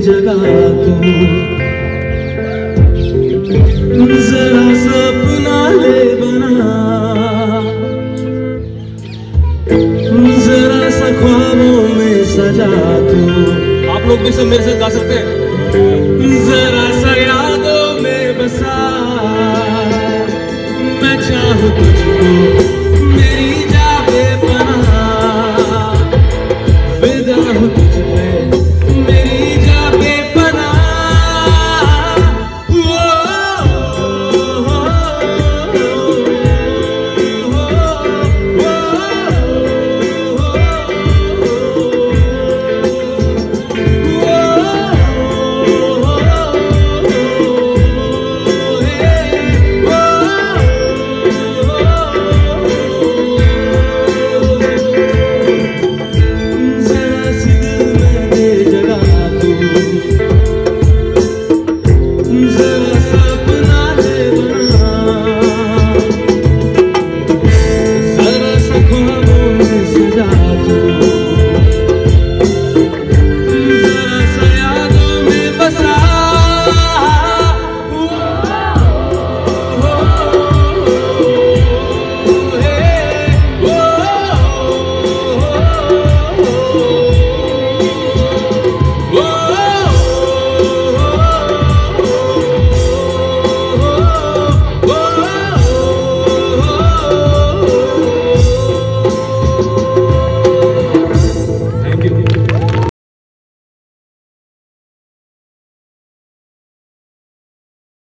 जगा तू जरा सपना ले बना। जरा सा ख्वाबों में सजा तू। आप लोग भी सब मेरे से गा सकते हैं जरा सा यादों में बसा। मैं चाहू तुझको, मेरी